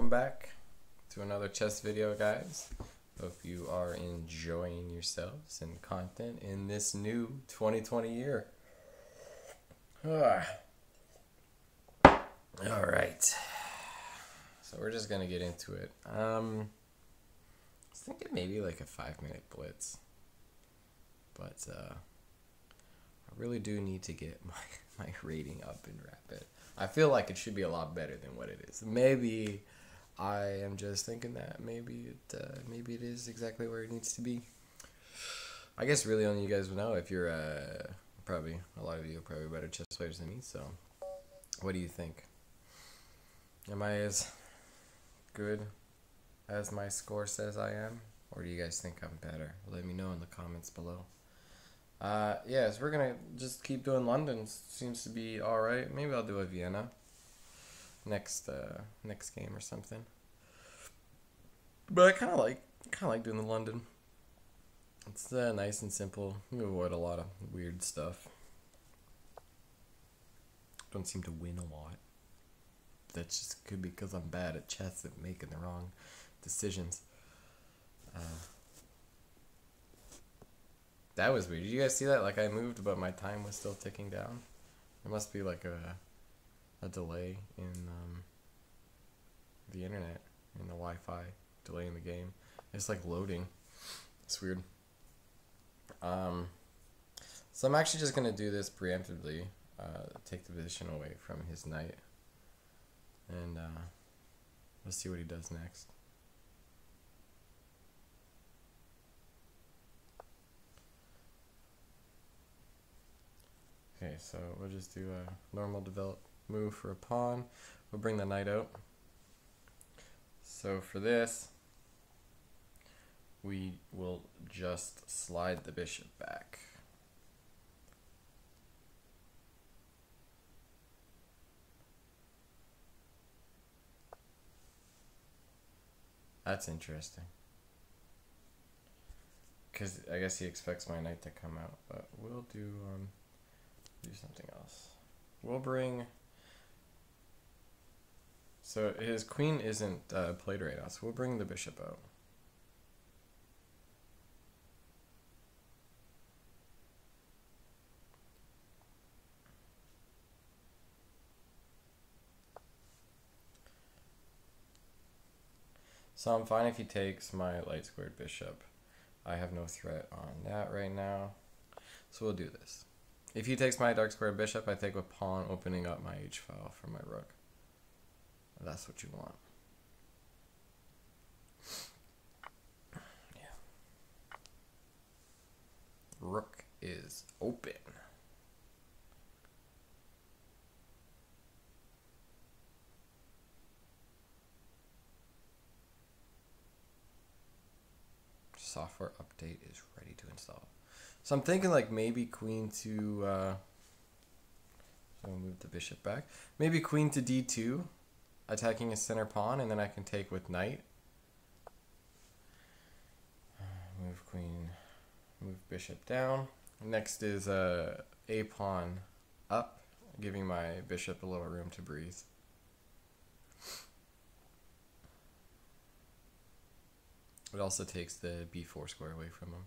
welcome back to another chess video, guys. Hope you are enjoying yourselves and content in this new 2020 year. Ah. All right. So we're just gonna get into it. Um, I was thinking maybe like a five minute blitz, but uh, I really do need to get my my rating up in Rapid. I feel like it should be a lot better than what it is. Maybe I am just thinking that maybe it uh, maybe it is exactly where it needs to be. I guess really only you guys will know if you're uh, probably a lot of you are probably better chess players than me. So, what do you think? Am I as good as my score says I am, or do you guys think I'm better? Let me know in the comments below. Uh, yeah, so we're gonna just keep doing London. Seems to be all right. Maybe I'll do a Vienna next uh, next game or something. But I kind of like kind of like doing the London. It's uh, nice and simple. You avoid a lot of weird stuff. Don't seem to win a lot. That just could be because I'm bad at chess and making the wrong decisions. Uh, that was weird. Did you guys see that? Like I moved, but my time was still ticking down. There must be like a a delay in um, the internet in the Wi-Fi delay in the game. It's like loading. It's weird. Um, so I'm actually just gonna do this preemptively. Uh, take the position away from his knight, and uh, let's see what he does next. Okay, so we'll just do a normal develop move for a pawn. We'll bring the knight out. So for this, we will just slide the bishop back. That's interesting. Because I guess he expects my knight to come out, but we'll do um, do something else. We'll bring. So his queen isn't uh, played right now, so we'll bring the bishop out. So I'm fine if he takes my light squared bishop. I have no threat on that right now. So we'll do this. If he takes my dark square bishop, I take a pawn, opening up my h file for my rook. That's what you want. Yeah. Rook is open. Software update is ready to install. So I'm thinking like maybe queen to, uh, so move the bishop back. Maybe queen to d2, attacking his center pawn, and then I can take with knight. Move queen, move bishop down. Next is uh, a pawn up, giving my bishop a little room to breathe. It also takes the b4 square away from him.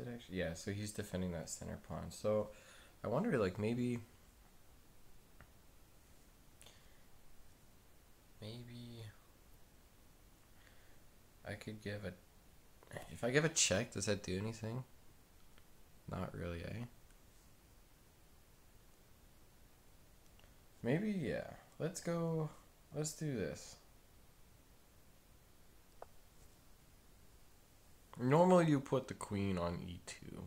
It actually? Yeah, so he's defending that center pawn. So I wonder, like, maybe. Maybe. I could give a. If I give a check, does that do anything? Not really, eh? Maybe, yeah. Let's go. Let's do this. Normally you put the queen on e2.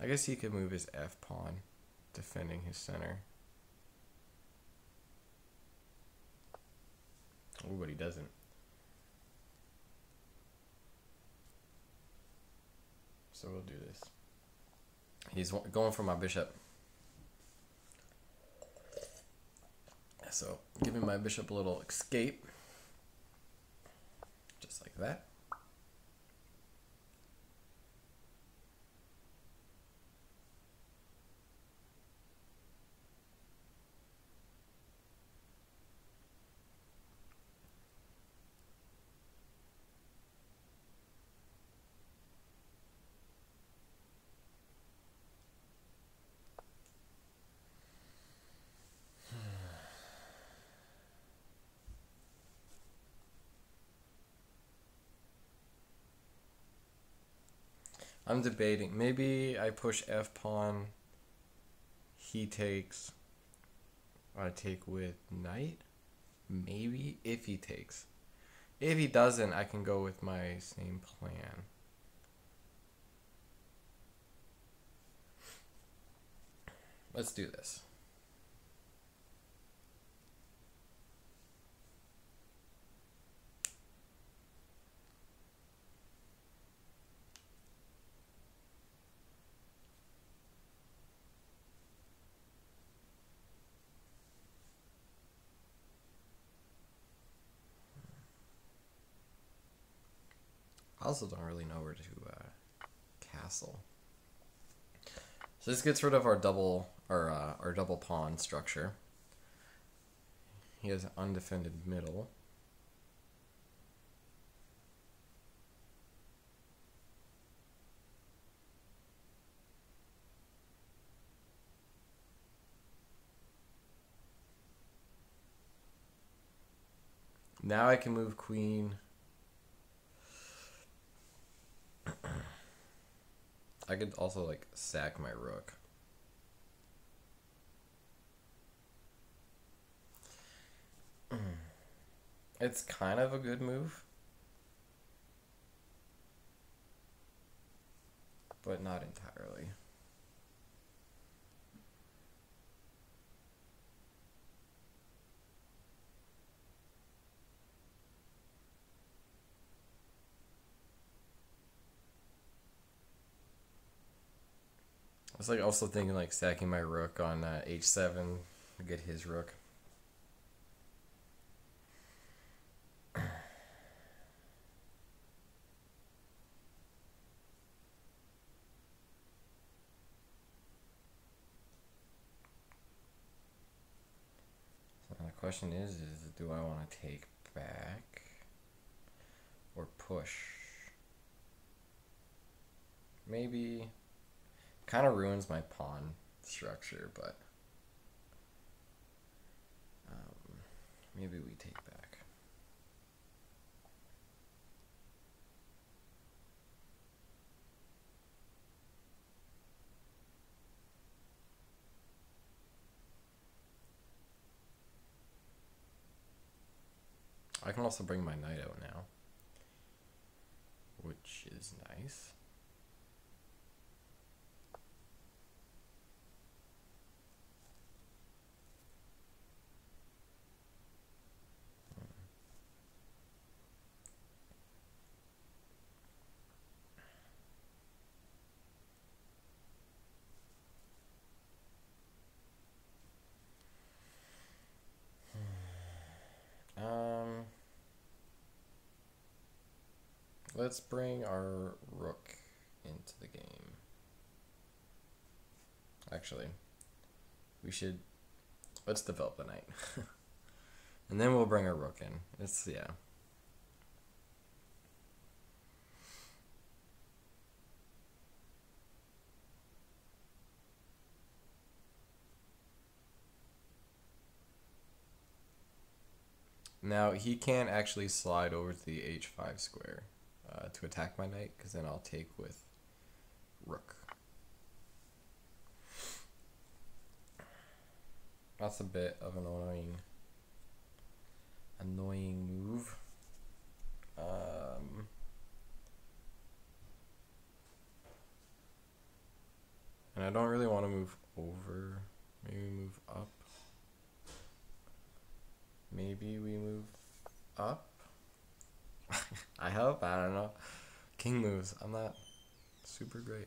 I guess he could move his f pawn, defending his center. Oh, but he doesn't. So we'll do this. He's going for my bishop. So, giving my bishop a little escape. Just like that. I'm debating. Maybe I push F pawn. He takes. I take with knight. Maybe if he takes. If he doesn't, I can go with my same plan. Let's do this. I also don't really know where to uh, castle. So this gets rid of our double our uh, our double pawn structure. He has an undefended middle. Now I can move queen. I could also like sack my rook. It's kind of a good move. But not entirely. Was like also thinking like stacking my rook on uh, h7 to get his rook. So the question is, is do I want to take back or push? Maybe kind of ruins my pawn structure, but um, maybe we take back. I can also bring my knight out now, which is nice. Let's bring our rook into the game. Actually, we should let's develop the knight, and then we'll bring our rook in. It's yeah. Now he can't actually slide over to the h5 square uh, to attack my knight, because then I'll take with rook. That's a bit of an annoying, annoying move. Um, and I don't really want to move over. Maybe move up. Maybe we move up. I hope. I don't know. King moves. I'm not super great.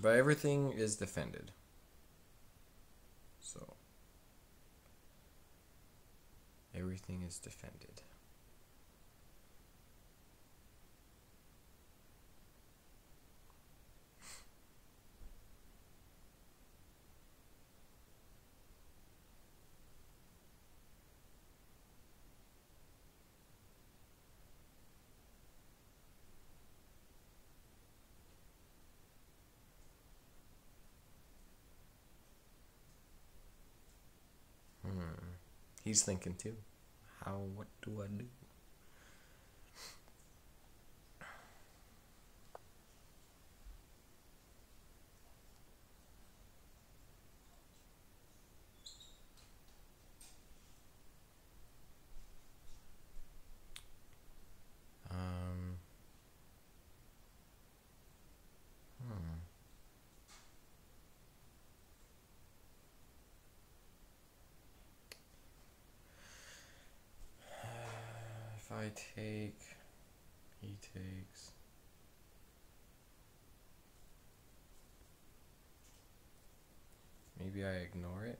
But everything is defended. So everything is defended. He's thinking too. How, what do I do? I take, he takes. Maybe I ignore it.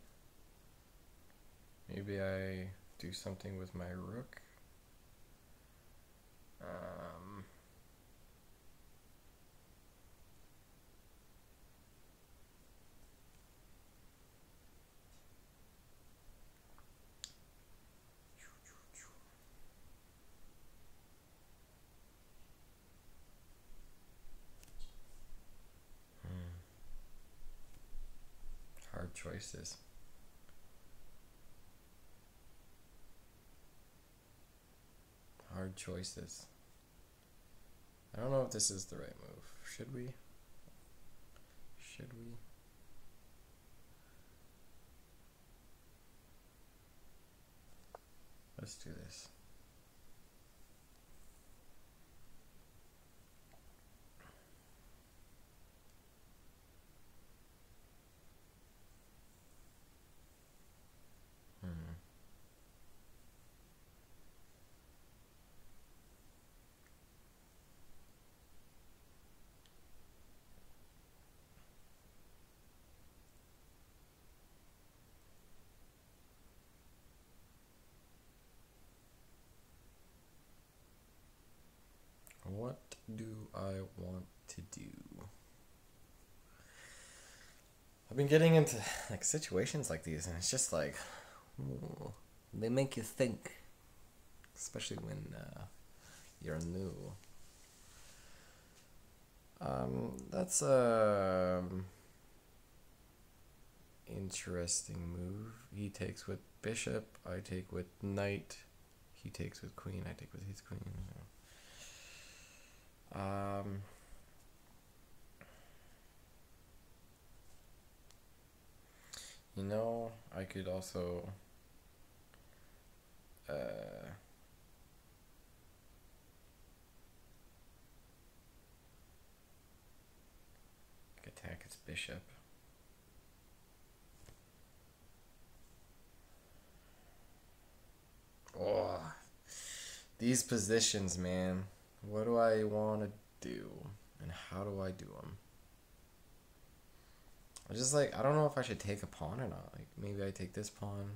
Maybe I do something with my rook. Um, hard choices. Hard choices. I don't know if this is the right move. Should we? Should we? Let's do this. What do I want to do? I've been getting into like situations like these, and it's just like ooh, they make you think, especially when uh, you're new. Um, that's a um, interesting move. He takes with bishop. I take with knight. He takes with queen. I take with his queen. Um, you know, I could also uh, attack its bishop. Oh, these positions, man. What do I want to do? And how do I do them? I just like, I don't know if I should take a pawn or not. Like, maybe I take this pawn.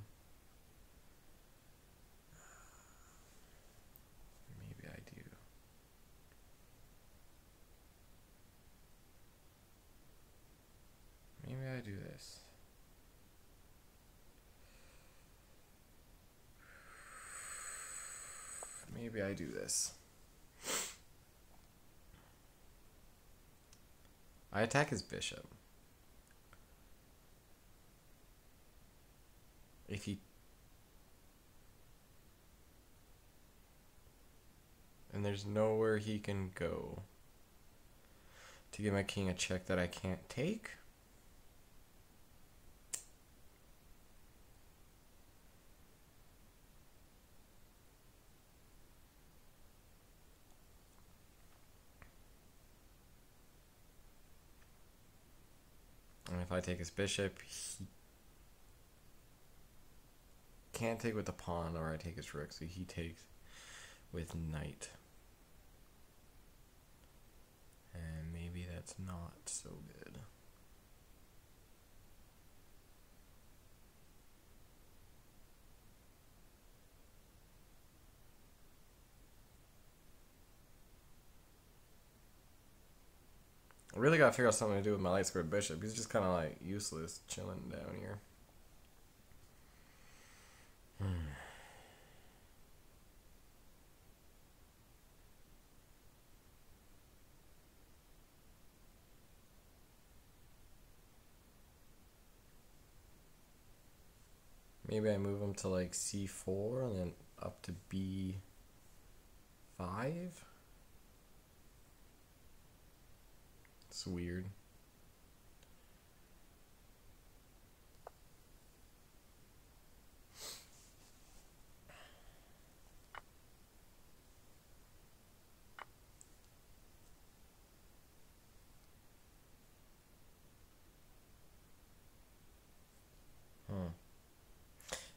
Maybe I do. Maybe I do this. Maybe I do this. I attack his bishop. If he and there's nowhere he can go to give my king a check that I can't take. And if I take his bishop, he can't take with the pawn, or I take his rook. So he takes with knight. And maybe that's not so good. I really gotta figure out something to do with my light squared bishop. He's just kind of like useless, chilling down here. Hmm. Maybe I move him to like c4 and then up to b5. It's weird. Hmm.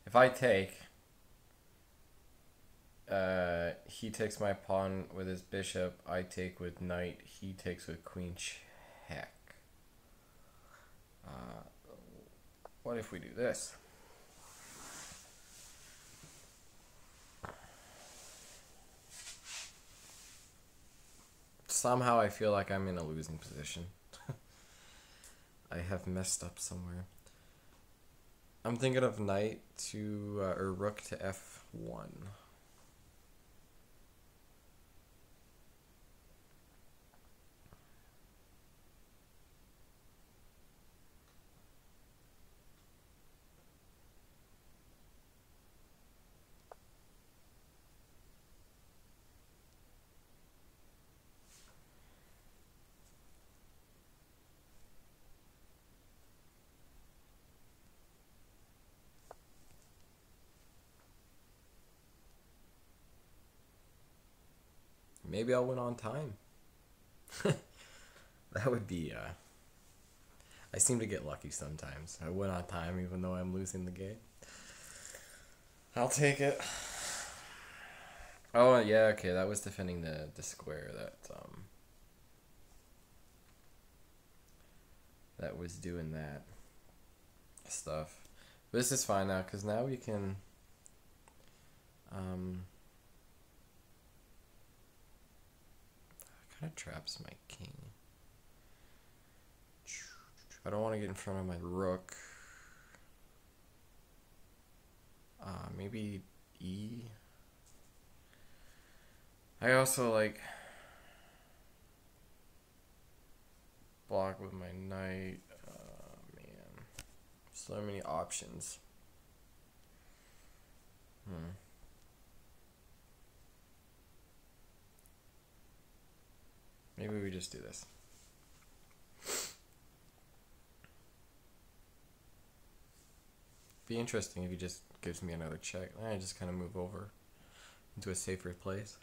If I take, uh, he takes my pawn with his bishop. I take with knight. He takes with queen check. Uh, what if we do this? Somehow I feel like I'm in a losing position. I have messed up somewhere. I'm thinking of knight to uh, or rook to f1. Maybe I'll win on time. that would be. Uh, I seem to get lucky sometimes. I win on time even though I'm losing the game. I'll take it. Oh yeah, okay. That was defending the the square that um. That was doing that stuff. But this is fine now because now we can. Um. Of traps my king. I don't want to get in front of my rook. Uh, maybe E. I also like block with my knight. Uh, man, so many options. Hmm. Maybe we just do this. Be interesting if he just gives me another check. I just kind of move over into a safer place.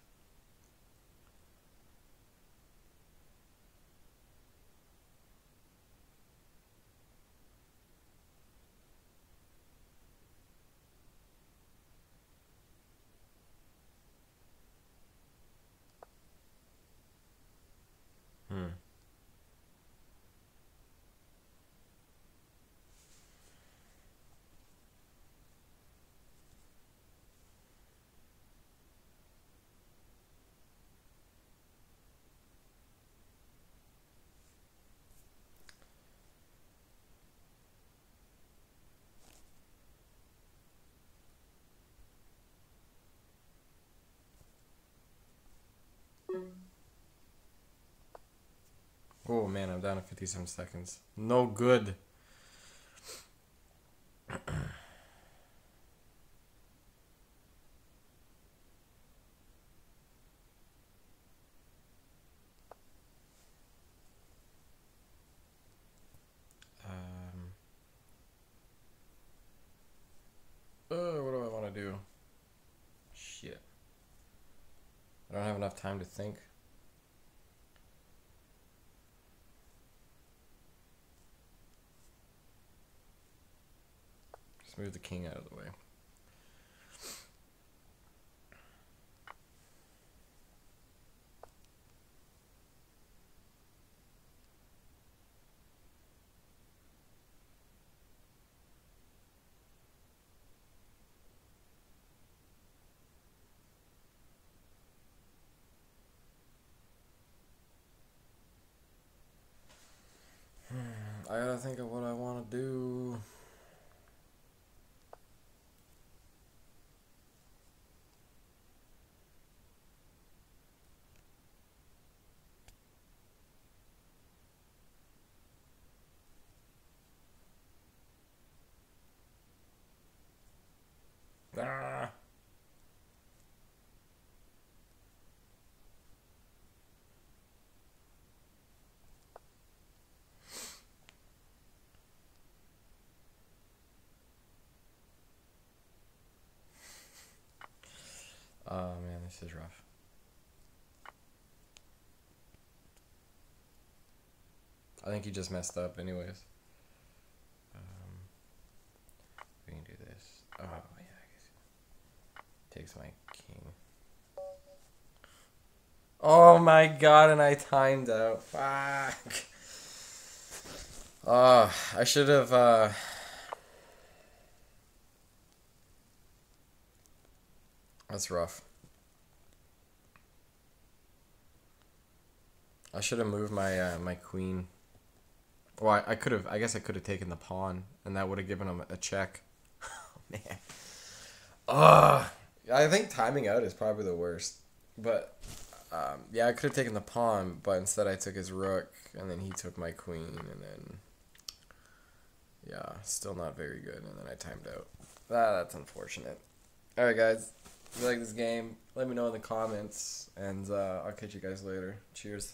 Hmm. Oh man, I'm down to 57 seconds. No good. um, uh, what Let's move the king out of the way. Hmm, I gotta think of what I want to do. Is rough. I think he just messed up, anyways. Um, we can do this. Oh yeah. Takes my king. Oh my god, and I timed out. Fuck. Oh, I should have. Uh, That's rough. I should have moved my uh, my queen. Well, I, I could have. I guess I could have taken the pawn, and that would have given him a check. oh, man. Ugh. I think timing out is probably the worst. But um, yeah, I could have taken the pawn, but instead I took his rook, and then he took my queen, and then yeah, still not very good. And then I timed out. Ah, that's unfortunate. All right, guys. If you like this game, let me know in the comments, and uh, I'll catch you guys later. Cheers.